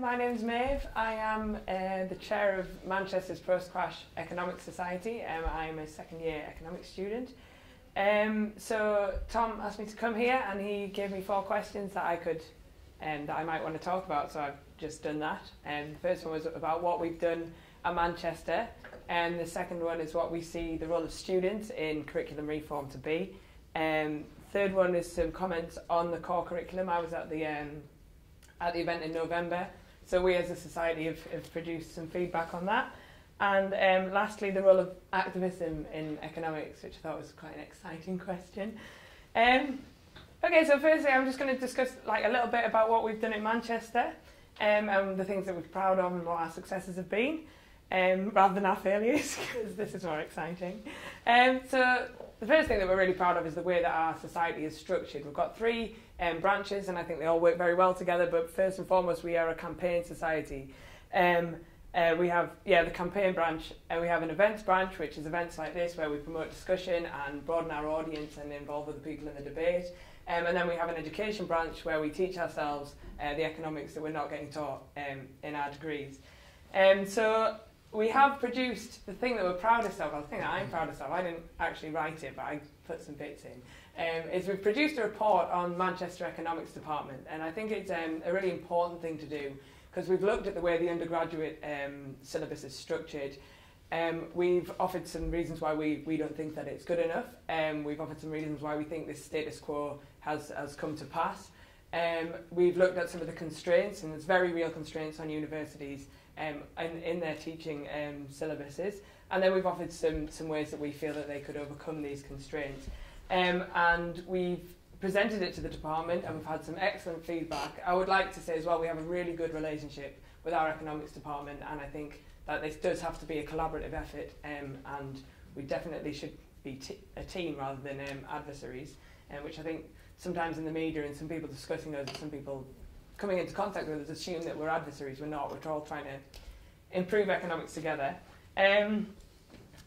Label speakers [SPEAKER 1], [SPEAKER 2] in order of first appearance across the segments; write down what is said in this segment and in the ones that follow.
[SPEAKER 1] My name's Maeve. I am uh, the chair of Manchester's Post-Crash Economics Society. Um, I'm a second year economics student. Um, so Tom asked me to come here and he gave me four questions that I could um, that I might want to talk about. So I've just done that. And um, the first one was about what we've done at Manchester. And the second one is what we see the role of students in curriculum reform to be. Um, third one is some comments on the core curriculum. I was at the um, at the event in November so we as a society have, have produced some feedback on that. And um, lastly, the role of activism in economics, which I thought was quite an exciting question. Um, okay, so firstly, I'm just going to discuss like a little bit about what we've done in Manchester um, and the things that we're proud of and what our successes have been, um, rather than our failures, because this is more exciting. Um, so the first thing that we're really proud of is the way that our society is structured. We've got three um, branches, and I think they all work very well together. But first and foremost, we are a campaign society. Um, uh, we have yeah the campaign branch, and we have an events branch, which is events like this where we promote discussion and broaden our audience and involve other people in the debate. Um, and then we have an education branch where we teach ourselves uh, the economics that we're not getting taught um, in our degrees. Um, so we have produced the thing that we're proudest of, well, the thing that I'm proudest of, I didn't actually write it, but I put some bits in, um, is we've produced a report on Manchester Economics Department, and I think it's um, a really important thing to do because we've looked at the way the undergraduate um, syllabus is structured. Um, we've offered some reasons why we, we don't think that it's good enough. Um, we've offered some reasons why we think this status quo has, has come to pass. Um, we've looked at some of the constraints, and there's very real constraints on universities um, in, in their teaching um, syllabuses. And then we've offered some, some ways that we feel that they could overcome these constraints. Um, and we've presented it to the department and we've had some excellent feedback. I would like to say as well, we have a really good relationship with our economics department and I think that this does have to be a collaborative effort um, and we definitely should be a team rather than um, adversaries, um, which I think sometimes in the media and some people discussing us, some people coming into contact with us assume that we're adversaries. We're not. We're all trying to improve economics together. Um,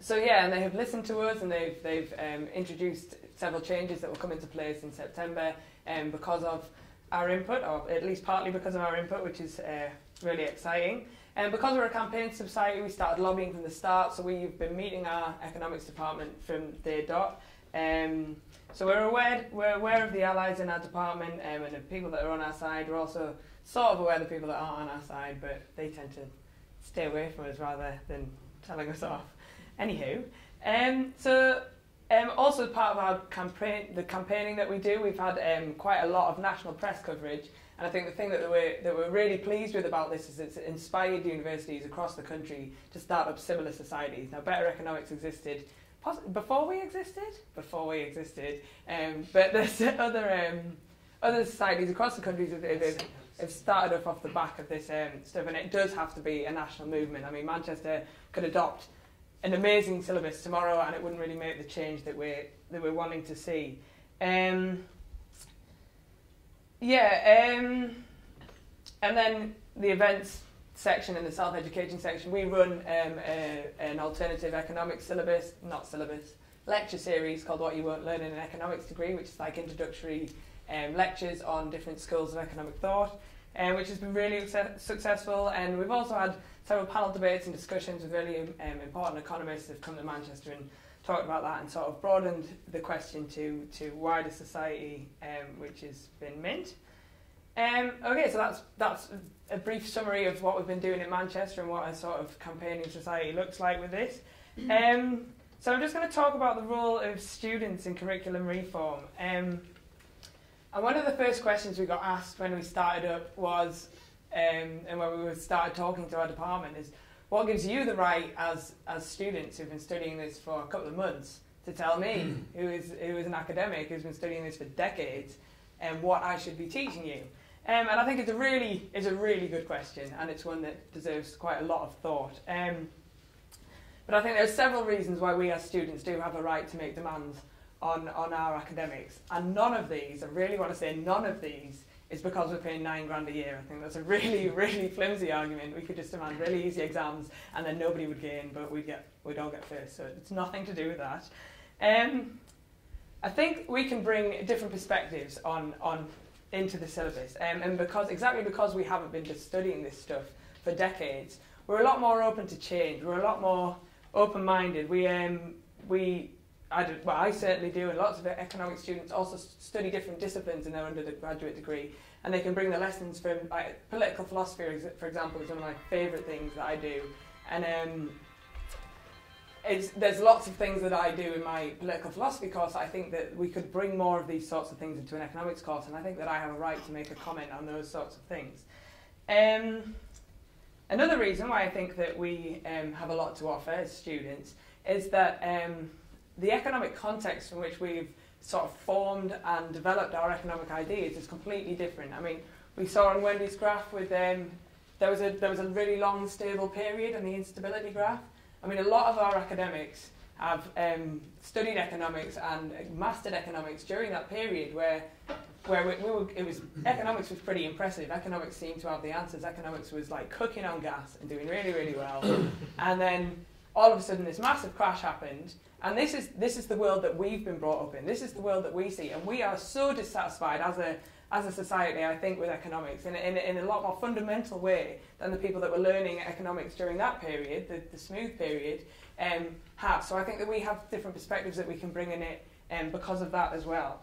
[SPEAKER 1] so yeah, and they have listened to us and they've they've um, introduced several changes that will come into place in September um, because of our input, or at least partly because of our input, which is uh, really exciting. And because we're a campaign society, we started lobbying from the start. So we've been meeting our economics department from day dot. Um, so we're aware, we're aware of the allies in our department um, and the people that are on our side. We're also sort of aware of the people that aren't on our side, but they tend to stay away from us rather than telling us off. Anywho, um, so um, also part of our campaign, the campaigning that we do, we've had um, quite a lot of national press coverage. And I think the thing that we're, that we're really pleased with about this is it's inspired universities across the country to start up similar societies. Now, Better Economics existed before we existed, before we existed. Um, but there's other um, other societies across the country that have, have started off off the back of this um, stuff, and it does have to be a national movement. I mean, Manchester could adopt an amazing syllabus tomorrow, and it wouldn't really make the change that we're that we're wanting to see. Um, yeah, um, and then the events section in the South Education section, we run um, a, an alternative economics syllabus, not syllabus, lecture series called What You Won't Learn in an Economics Degree, which is like introductory um, lectures on different schools of economic thought, um, which has been really successful. And we've also had several panel debates and discussions with really um, important economists have come to Manchester and talked about that and sort of broadened the question to, to wider society, um, which has been mint. Um, okay, so that's that's a brief summary of what we've been doing in Manchester and what a sort of campaigning society looks like with this. Um, so I'm just going to talk about the role of students in curriculum reform. Um, and one of the first questions we got asked when we started up was, um, and when we started talking to our department, is what gives you the right as as students who've been studying this for a couple of months to tell me, who is who is an academic who's been studying this for decades, and what I should be teaching you? Um, and I think it's a really it's a really good question, and it's one that deserves quite a lot of thought. Um, but I think there are several reasons why we as students do have a right to make demands on, on our academics. And none of these, I really want to say none of these, is because we're paying nine grand a year. I think that's a really, really flimsy argument. We could just demand really easy exams and then nobody would gain, but we'd, get, we'd all get first. So it's nothing to do with that. Um, I think we can bring different perspectives on, on into the syllabus. Um, and because exactly because we haven't been just studying this stuff for decades, we're a lot more open to change. We're a lot more open-minded. We um, we I did, well, I certainly do, and lots of economic students also study different disciplines in their undergraduate degree, and they can bring the lessons from like, political philosophy, for example, is one of my favourite things that I do, and um, it's, there's lots of things that I do in my political philosophy course. I think that we could bring more of these sorts of things into an economics course, and I think that I have a right to make a comment on those sorts of things. Um, another reason why I think that we um, have a lot to offer as students is that um, the economic context in which we've sort of formed and developed our economic ideas is completely different. I mean, we saw on Wendy's graph with um, there was a there was a really long stable period on the instability graph. I mean, a lot of our academics have um, studied economics and mastered economics during that period where where we, we were, it was economics was pretty impressive. Economics seemed to have the answers. Economics was like cooking on gas and doing really really well. and then all of a sudden this massive crash happened and this is, this is the world that we've been brought up in. This is the world that we see. And we are so dissatisfied as a, as a society, I think, with economics in in, in a lot more fundamental way than the people that were learning economics during that period, the, the smooth period, um, have. So I think that we have different perspectives that we can bring in it um, because of that as well.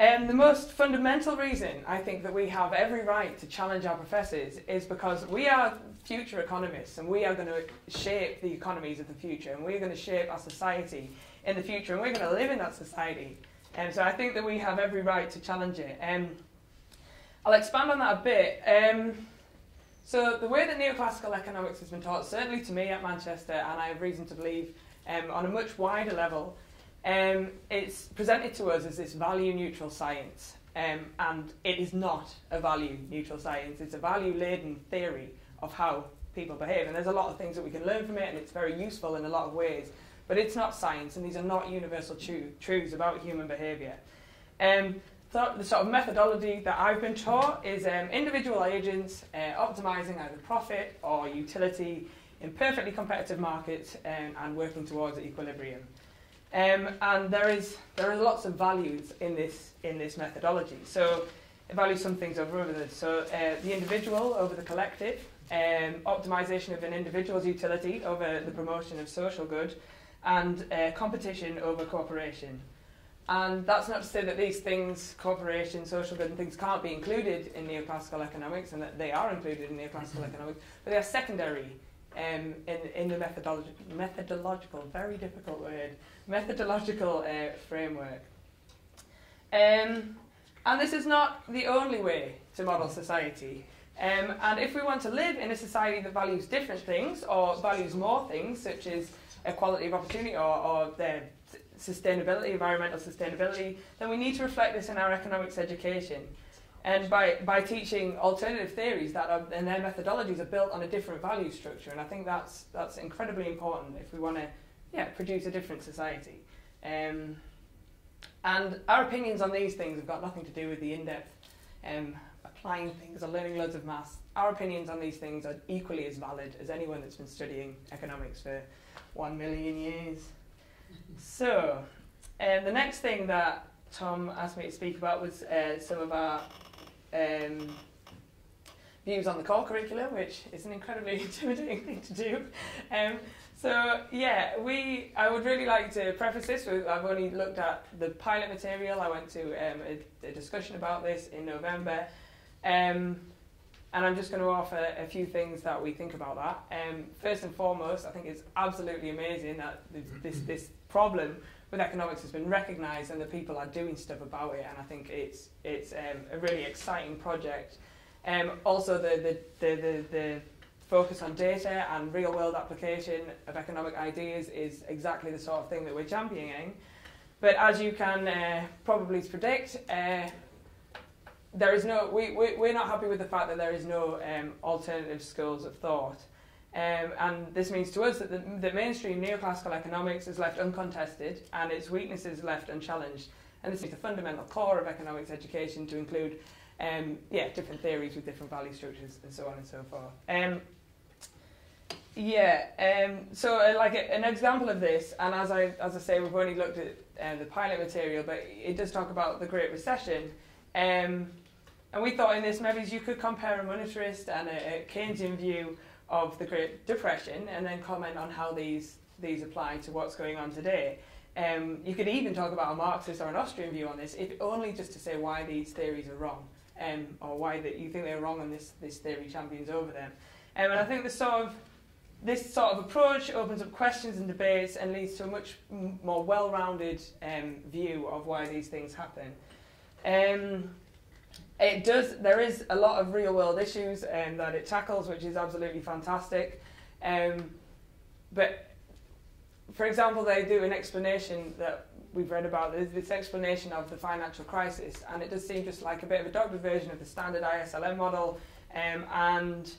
[SPEAKER 1] Um, the most fundamental reason I think that we have every right to challenge our professors is because we are future economists and we are going to shape the economies of the future and we're going to shape our society in the future and we're going to live in that society. And um, so I think that we have every right to challenge it. Um, I'll expand on that a bit. Um, so the way that neoclassical economics has been taught, certainly to me at Manchester, and I have reason to believe um, on a much wider level, um, it's presented to us as this value neutral science, um, and it is not a value neutral science, it's a value laden theory of how people behave. And there's a lot of things that we can learn from it, and it's very useful in a lot of ways, but it's not science, and these are not universal tru- truths about human behaviour. Um, so the sort of methodology that I've been taught is um, individual agents uh, optimizing either profit or utility in perfectly competitive markets um, and working towards equilibrium. Um, and there is there are lots of values in this in this methodology. So it values some things over others. So uh, the individual over the collective, um, optimization of an individual's utility over the promotion of social good, and uh, competition over cooperation. And that's not to say that these things, cooperation, social good, and things can't be included in neoclassical economics, and that they are included in neoclassical economics, but they are secondary um, in, in the methodolog- methodological, very difficult word, methodological uh, framework. Um, and this is not the only way to model society. Um, and if we want to live in a society that values different things or values more things, such as equality of opportunity or, or the sustainability, environmental sustainability, then we need to reflect this in our economics education. And by, by teaching alternative theories that are, and their methodologies are built on a different value structure, and I think that's, that's incredibly important if we want to yeah, produce a different society. Um, and our opinions on these things have got nothing to do with the in-depth um, applying things or learning loads of maths. Our opinions on these things are equally as valid as anyone that's been studying economics for one million years. So, um, the next thing that Tom asked me to speak about was uh, some of our um, views on the core curriculum, which is an incredibly intimidating thing to do. Um, so yeah, we. I would really like to preface this with I've only looked at the pilot material. I went to um, a, a, discussion about this in November, um, and I'm just going to offer a few things that we think about that. Um, first and foremost, I think it's absolutely amazing that this this problem with economics has been recognised and the people are doing stuff about it. And I think it's it's um, a really exciting project. Um, also, the, the, the, the, the focus on data and real world application of economic ideas is exactly the sort of thing that we're championing. But as you can uh, probably predict, uh, there is no, we, we, we're not happy with the fact that there is no um, alternative schools of thought. Um, and this means to us that the, the mainstream neoclassical economics is left uncontested and its weaknesses left unchallenged. And this is the fundamental core of economics education to include um, yeah, different theories with different value structures and so on and so forth. Um, yeah, um, so uh, like a, an example of this, and as I, as I say, we've only looked at uh, the pilot material, but it does talk about the Great Recession. Um, and we thought in this maybe you could compare a monetarist and a, a Keynesian view of the Great Depression and then comment on how these, these apply to what's going on today. Um, you could even talk about a Marxist or an Austrian view on this, if only just to say why these theories are wrong, um, or why that you think they're wrong and this, this theory champions over them. Um, and I think the sort of this sort of approach opens up questions and debates and leads to a much more well-rounded um, view of why these things happen. Um, it does. There is a lot of real-world issues um, that it tackles, which is absolutely fantastic. Um, but, for example, they do an explanation that we've read about. This explanation of the financial crisis, and it does seem just like a bit of a doctored version of the standard ISLM model, um, and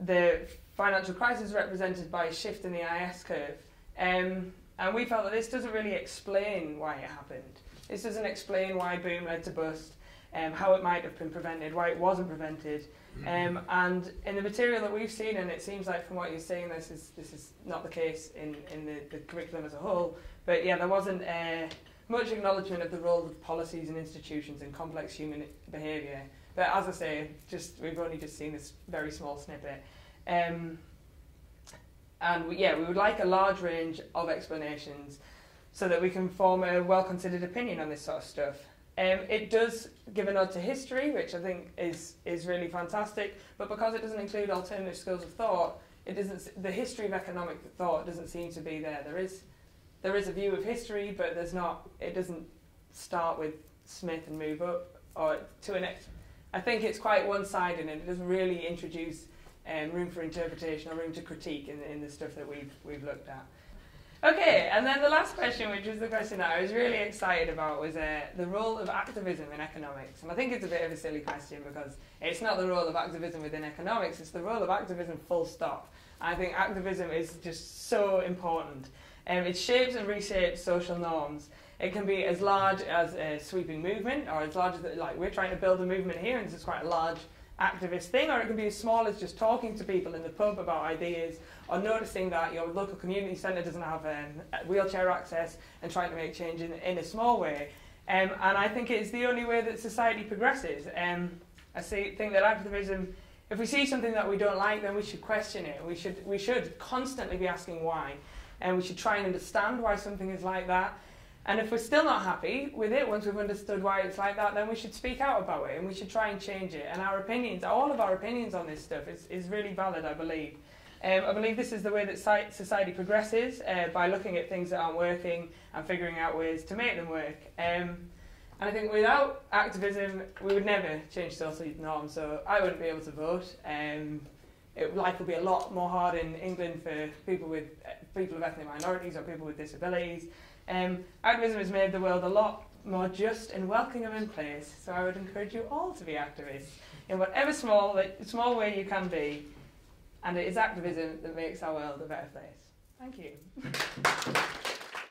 [SPEAKER 1] the financial crisis represented by a shift in the IS curve. Um, and we felt that this doesn't really explain why it happened. This doesn't explain why boom led to bust, um, how it might have been prevented, why it wasn't prevented. Um, and in the material that we've seen, and it seems like from what you're saying, this is this is not the case in, in the, the curriculum as a whole. But yeah, there wasn't uh, much acknowledgement of the role of policies and institutions in complex human behaviour. But as I say, just we've only just seen this very small snippet. Um, and we, yeah, we would like a large range of explanations so that we can form a well-considered opinion on this sort of stuff. Um, it does give a nod to history, which I think is is really fantastic. But because it doesn't include alternative schools of thought, it doesn't. The history of economic thought doesn't seem to be there. There is there is a view of history, but there's not. It doesn't start with Smith and move up, or to an. I think it's quite one-sided, and it doesn't really introduce um, room for interpretation or room to critique in, in the stuff that we've, we've looked at. Okay, and then the last question, which was the question that I was really excited about, was uh, the role of activism in economics. And I think it's a bit of a silly question because it's not the role of activism within economics, it's the role of activism full stop. I think activism is just so important. Um, it shapes and reshapes social norms. It can be as large as a sweeping movement, or as large as, like, we're trying to build a movement here, and this is quite a large activist thing, or it can be as small as just talking to people in the pub about ideas, or noticing that your local community centre doesn't have um, wheelchair access and trying to make change in, in a small way. Um, and I think it's the only way that society progresses. Um, I see, think that activism, if we see something that we don't like, then we should question it. We should, we should constantly be asking why. And we should try and understand why something is like that. And if we're still not happy with it, once we've understood why it's like that, then we should speak out about it and we should try and change it. And our opinions, all of our opinions on this stuff is, is really valid, I believe. Um, I believe this is the way that society progresses uh, by looking at things that aren't working and figuring out ways to make them work. Um, and I think without activism, we would never change social norms. So I wouldn't be able to vote. Um, it would likely be a lot more hard in England for people with uh, people of ethnic minorities or people with disabilities. Um, activism has made the world a lot more just and welcoming in place, so I would encourage you all to be activists in whatever small, small way you can be, and it is activism that makes our world a better place. Thank you.